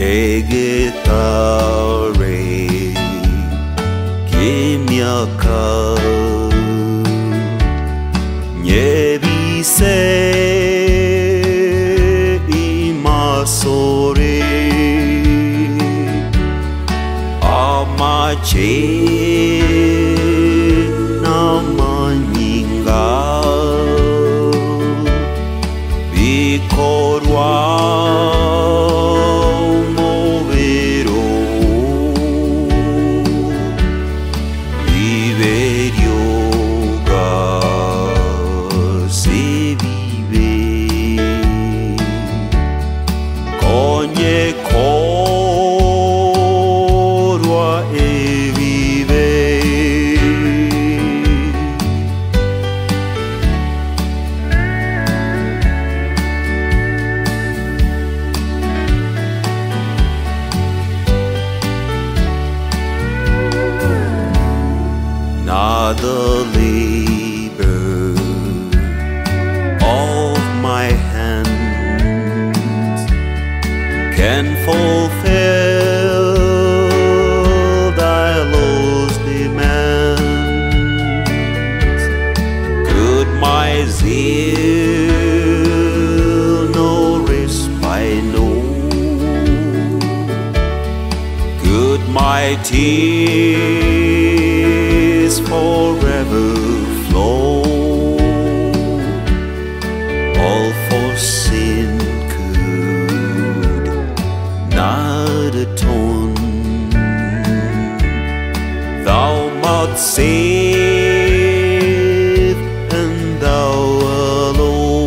egetare kiemiaka niebise imasore the labor of my hands can fulfill thy low's demands. Could my zeal no respite know? Could my tears must save, and thou alone.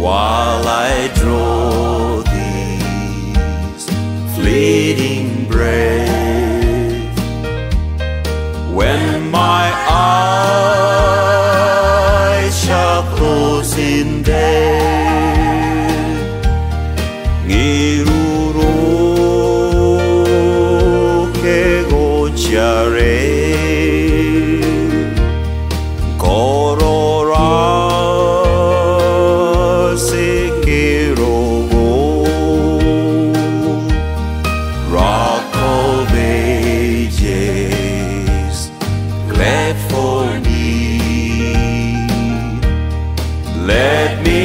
while I draw these fleeting breath. In death, Let me.